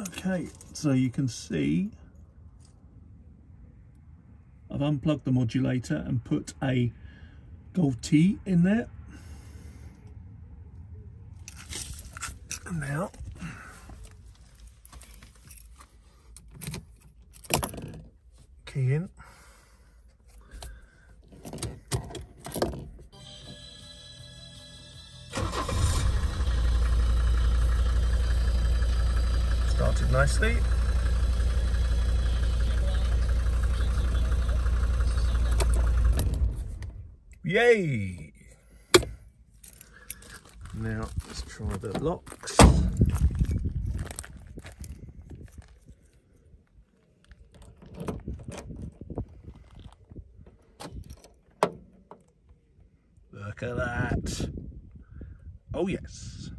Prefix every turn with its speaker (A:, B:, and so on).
A: Okay, so you can see I've unplugged the modulator and put a gold T in there. And now key in. Started nicely. Yay! Now let's try the locks. Look at that. Oh yes.